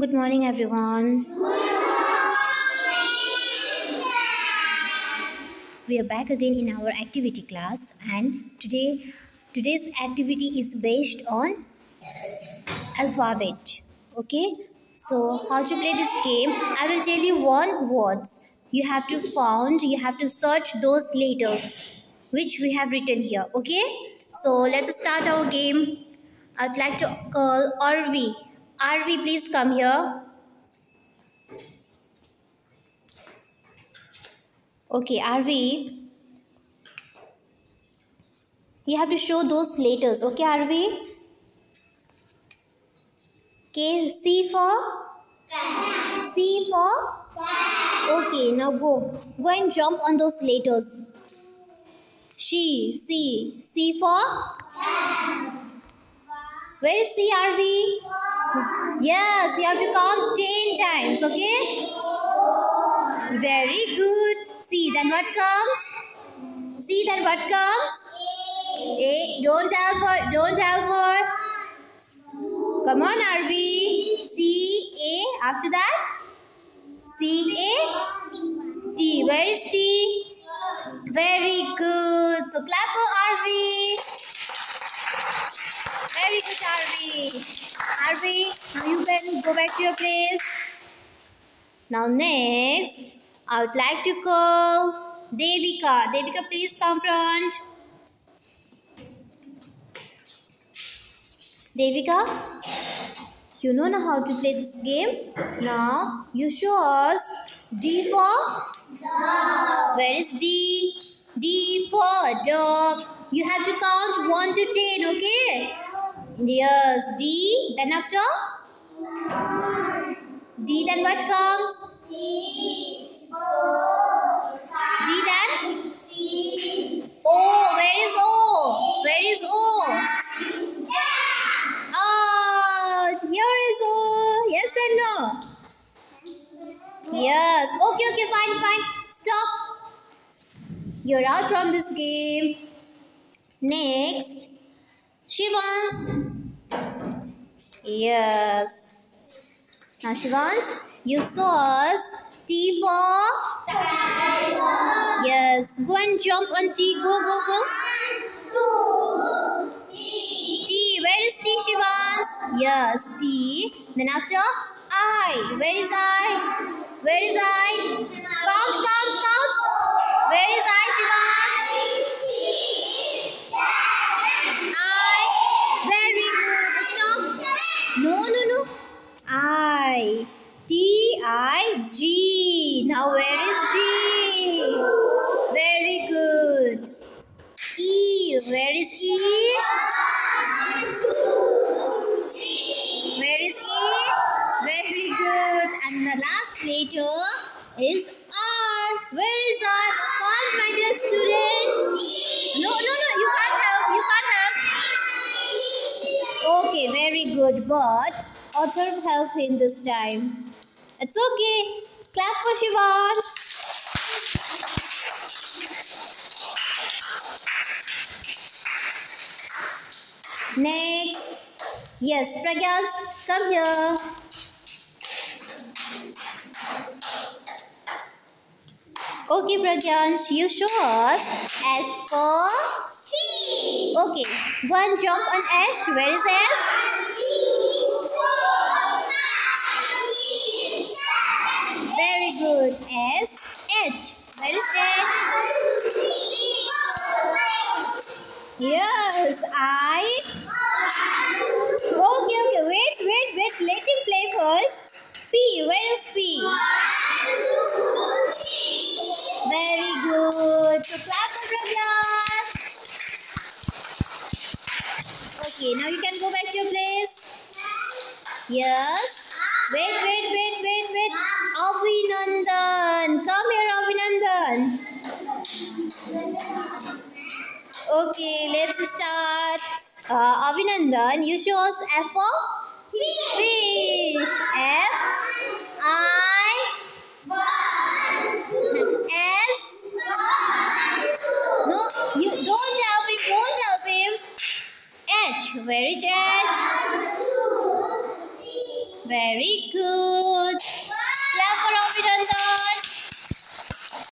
Good morning, everyone. We are back again in our activity class, and today today's activity is based on alphabet. Okay, so how to play this game? I will tell you one words. You have to found. You have to search those letters which we have written here. Okay, so let's start our game. I'd like to call Arvi. Arvi, please come here. Okay, Arvi. You have to show those letters. Okay, Arvi. Okay, C for? C for? Okay, now go. Go and jump on those letters. She, C. C for? Where is C, Arvi? Yes, you have to count 10 times, okay? Very good. See, then what comes? See, then what comes? A. Don't help her. Don't help her. Come on, Arvi. C, A. After that? C, A. T. Where is T? Very good. So clap for Arvi. Very good, Arvi. Arvi, now you can go back to your place. Now next, I would like to call Devika. Devika, please come front. Devika, you know now how to play this game? Now, you show us D for? Dog. Where is D? D for dog. You have to count 1 to 10, okay? Yes, D. Then after? D. Then what comes? D. D then? O. Where is O? Where is O? Oh, here is O. Yes and no? Yes. Okay, okay, fine, fine. Stop. You're out from this game. Next. Shivansh. Yes. Now Shivansh, you saw us T for? Yes. Go and jump on T. Go, go, go. T. Where is T, Shivansh? Yes, T. Then after I. Where is I? Where is I? Count, count, count. Where is I, Shivansh? I. Very good. Stop. No, no, no. T I G. Now where is G? Very good. E. Where is E? Where is E? Very good. And the last letter is R. Where is R? Count, my dear student. No, no, no. You can't help. You can't help. Okay, very good. But author help in this time. It's okay. Clap for Shivan. Next. Yes, Pragyas, come here. Okay, Pragyansh, you show us S for C. Okay, one jump on S. Where is S? S H. Where is H? Yes, I. Okay, okay. Wait, wait, wait. Let him play first. P. Where is P? Very good. So clap for Pragyan. Okay, now you can go back to your place. Yes. Wait, wait, wait, wait, wait. Abhinandan. Come here, Abhinandan. Okay, let's start. Uh, Abhinandan, you show us F for fish. F I S. No, you don't help him. Don't help him. H. Where is H? Very good. Clap for Abhidanta.